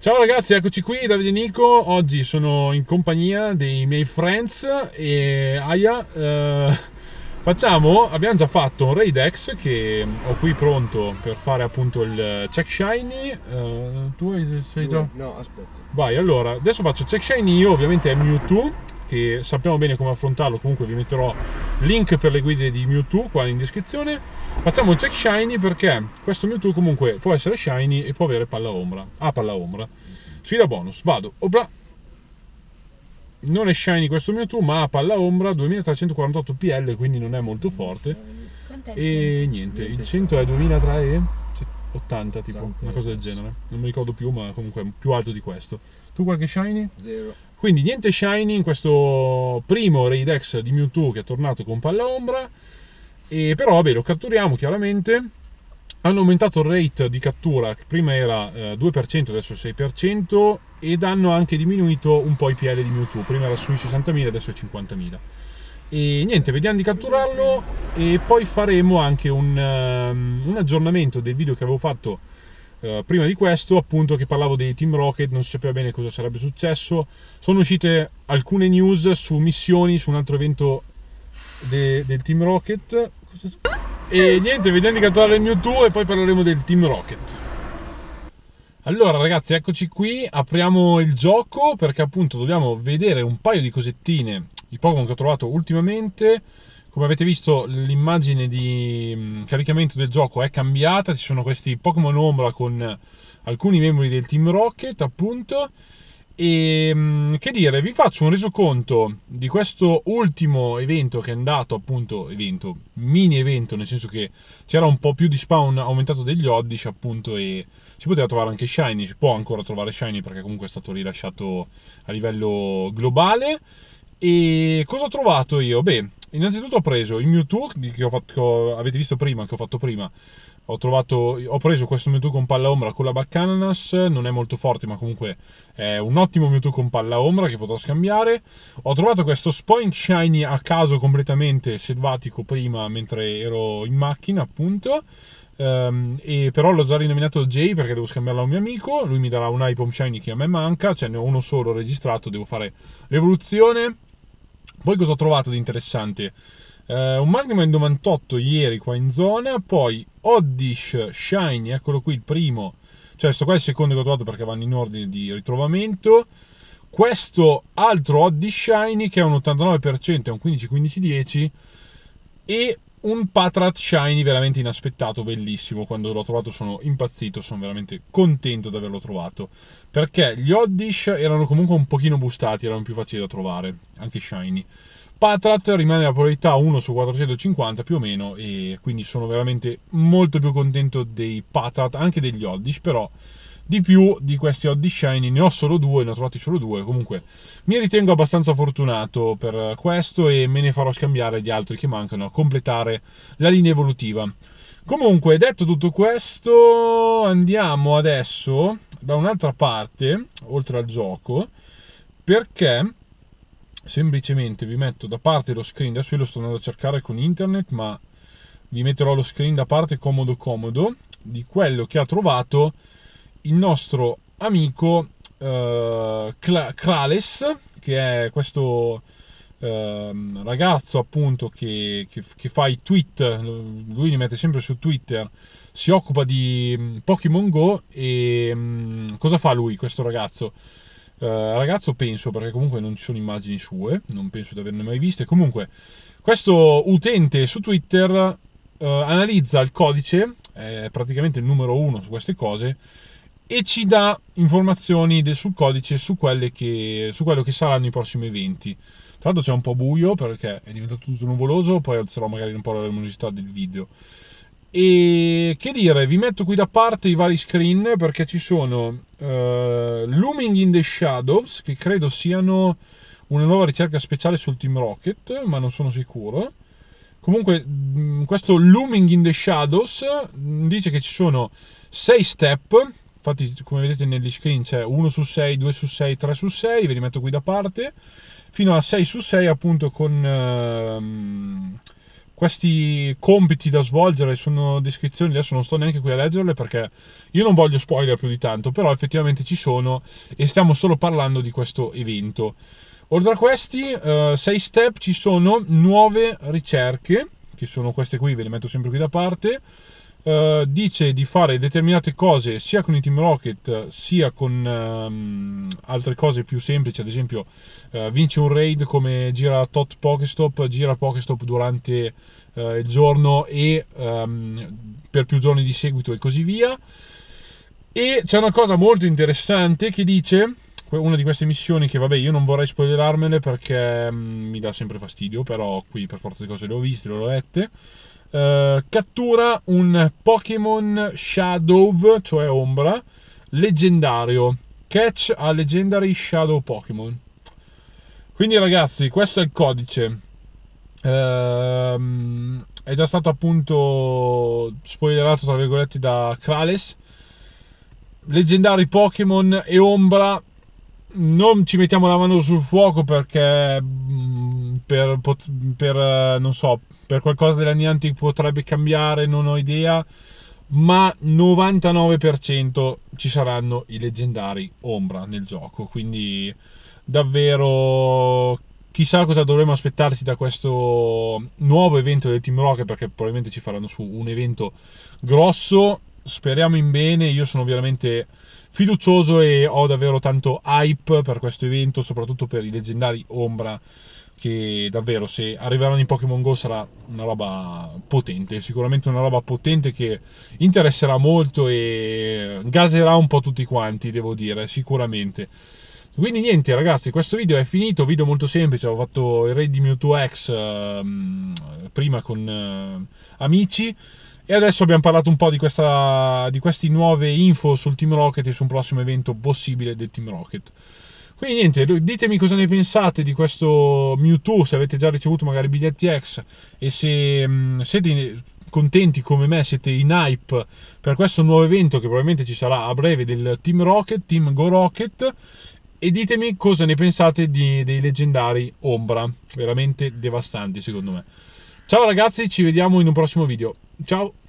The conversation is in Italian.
Ciao ragazzi, eccoci qui, Davide Nico. Oggi sono in compagnia dei miei friends e Aya. eh, facciamo, abbiamo già fatto un Raid X che ho qui pronto per fare appunto il check shiny. Eh, tu hai, sei già? No, aspetta. Vai, allora, adesso faccio check shiny io, ovviamente è Mewtwo, che sappiamo bene come affrontarlo, comunque vi metterò link per le guide di Mewtwo qua in descrizione. Facciamo check shiny perché questo Mewtwo comunque può essere shiny e può avere palla ombra. Ah, palla ombra. Sfida bonus, vado. Opla. Non è shiny questo Mewtwo, ma ha palla ombra 2348 PL, quindi non è molto forte. Quant'è E niente, il 100 è 2380 tipo, 80, una cosa del genere. Non mi ricordo più, ma comunque è più alto di questo. Tu qualche shiny? Zero. Quindi niente shiny in questo primo Raid di Mewtwo che è tornato con palla ombra. E però vabbè, lo catturiamo chiaramente. Hanno aumentato il rate di cattura, che prima era eh, 2%, adesso è 6%, ed hanno anche diminuito un po' i PL di Mewtwo, prima era sui 60.000, adesso è 50.000. E niente, vediamo di catturarlo e poi faremo anche un, ehm, un aggiornamento del video che avevo fatto eh, prima di questo, appunto che parlavo dei Team Rocket, non si sapeva bene cosa sarebbe successo. Sono uscite alcune news su missioni, su un altro evento de- del Team Rocket. E niente, vediamo di catturare il Mewtwo e poi parleremo del Team Rocket. Allora ragazzi, eccoci qui, apriamo il gioco perché appunto dobbiamo vedere un paio di cosettine, i Pokémon che ho trovato ultimamente. Come avete visto l'immagine di mm, caricamento del gioco è cambiata, ci sono questi Pokémon ombra con alcuni membri del Team Rocket appunto. E mm, che dire, vi faccio un resoconto di questo ultimo evento che è andato appunto, evento, mini evento, nel senso che c'era un po' più di spawn aumentato degli Oddish appunto e si poteva trovare anche Shiny, si può ancora trovare Shiny perché comunque è stato rilasciato a livello globale. E cosa ho trovato io? Beh, innanzitutto ho preso il Mewtwo di- che, ho fatto, che ho- avete visto prima, che ho fatto prima. Ho, trovato, ho preso questo Mewtwo con palla ombra con la Bacananas, non è molto forte ma comunque è un ottimo Mewtwo con palla ombra che potrò scambiare. Ho trovato questo Spoink Shiny a caso completamente selvatico prima mentre ero in macchina appunto. Ehm, e però l'ho già rinominato Jay perché devo scambiarlo a un mio amico. Lui mi darà un iPhone Shiny che a me manca, cioè ne ho uno solo registrato, devo fare l'evoluzione. Poi cosa ho trovato di interessante? Eh, un Magnum in 98 ieri qua in zona, poi Oddish Shiny, eccolo qui il primo, cioè sto qua è il secondo che ho trovato perché vanno in ordine di ritrovamento. Questo altro Oddish Shiny che è un 89%, è un 15-15-10 e un Patrat Shiny veramente inaspettato, bellissimo. Quando l'ho trovato sono impazzito, sono veramente contento di averlo trovato. Perché gli Oddish erano comunque un pochino boostati, erano più facili da trovare, anche Shiny. Patrat rimane la probabilità 1 su 450 più o meno e quindi sono veramente molto più contento dei Patrat, anche degli Oddish, però di più di questi Oddish Shiny ne ho solo due, ne ho trovati solo due, comunque mi ritengo abbastanza fortunato per questo e me ne farò scambiare gli altri che mancano a completare la linea evolutiva. Comunque, detto tutto questo, andiamo adesso da un'altra parte, oltre al gioco, perché semplicemente vi metto da parte lo screen, adesso io lo sto andando a cercare con internet, ma vi metterò lo screen da parte comodo comodo di quello che ha trovato il nostro amico eh, Krales, che è questo ehm, ragazzo appunto che, che- che fa i tweet, lui li mette sempre su Twitter, si occupa di mm, Pokémon Go e mm, cosa fa lui, questo ragazzo? Eh, ragazzo penso, perché comunque non ci sono immagini sue, non penso di averne mai viste. Comunque, questo utente su Twitter eh, analizza il codice, è praticamente il numero uno su queste cose, e ci dà informazioni de- sul codice su, che, su quello che saranno i prossimi eventi. Tra l'altro c'è un po' buio perché è diventato tutto nuvoloso, poi alzerò magari un po' la luminosità del video. E che dire, vi metto qui da parte i vari screen perché ci sono eh, Looming in the Shadows, che credo siano una nuova ricerca speciale sul Team Rocket, ma non sono sicuro. Comunque, questo Looming in the Shadows dice che ci sono 6 step. Infatti, come vedete negli screen c'è 1 su 6, 2 su 6, 3 su 6, ve li metto qui da parte. Fino a 6 su 6, appunto, con ehm, questi compiti da svolgere sono descrizioni, adesso non sto neanche qui a leggerle perché io non voglio spoiler più di tanto, però effettivamente ci sono e stiamo solo parlando di questo evento. Oltre a questi uh, sei step ci sono nuove ricerche, che sono queste qui, ve le metto sempre qui da parte. Uh, dice di fare determinate cose sia con i Team Rocket sia con um, altre cose più semplici, ad esempio uh, vince un raid come gira tot Pokestop, gira Pokestop durante uh, il giorno e um, per più giorni di seguito e così via. E c'è una cosa molto interessante che dice una di queste missioni che vabbè io non vorrei spoilerarmele perché um, mi dà sempre fastidio, però qui per forza di cose le ho viste, le ho lette Uh, cattura un Pokémon Shadow, cioè ombra, leggendario. Catch a Legendary Shadow Pokémon. Quindi ragazzi, questo è il codice. Uh, è già stato appunto spoilerato tra virgolette da Krales. Leggendari Pokémon e ombra. Non ci mettiamo la mano sul fuoco perché mm, per, per non so per qualcosa della Niantic potrebbe cambiare, non ho idea, ma 99% ci saranno i leggendari ombra nel gioco, quindi davvero chissà cosa dovremmo aspettarci da questo nuovo evento del Team Rocket perché probabilmente ci faranno su un evento grosso speriamo in bene io sono veramente fiducioso e ho davvero tanto hype per questo evento soprattutto per i leggendari ombra che davvero se arriveranno in Pokémon Go sarà una roba potente, sicuramente una roba potente che interesserà molto e gaserà un po' tutti quanti, devo dire, sicuramente. Quindi niente ragazzi, questo video è finito, video molto semplice, ho fatto il raid di Mewtwo X uh, prima con uh, amici e adesso abbiamo parlato un po' di, questa, di queste nuove info sul Team Rocket e su un prossimo evento possibile del Team Rocket. Quindi niente, ditemi cosa ne pensate di questo Mewtwo, se avete già ricevuto magari biglietti X e se mh, mm, siete contenti come me, siete in hype per questo nuovo evento che probabilmente ci sarà a breve del Team Rocket, Team Go Rocket e ditemi cosa ne pensate di, dei leggendari Ombra, veramente devastanti secondo me. Ciao ragazzi, ci vediamo in un prossimo video. Ciao!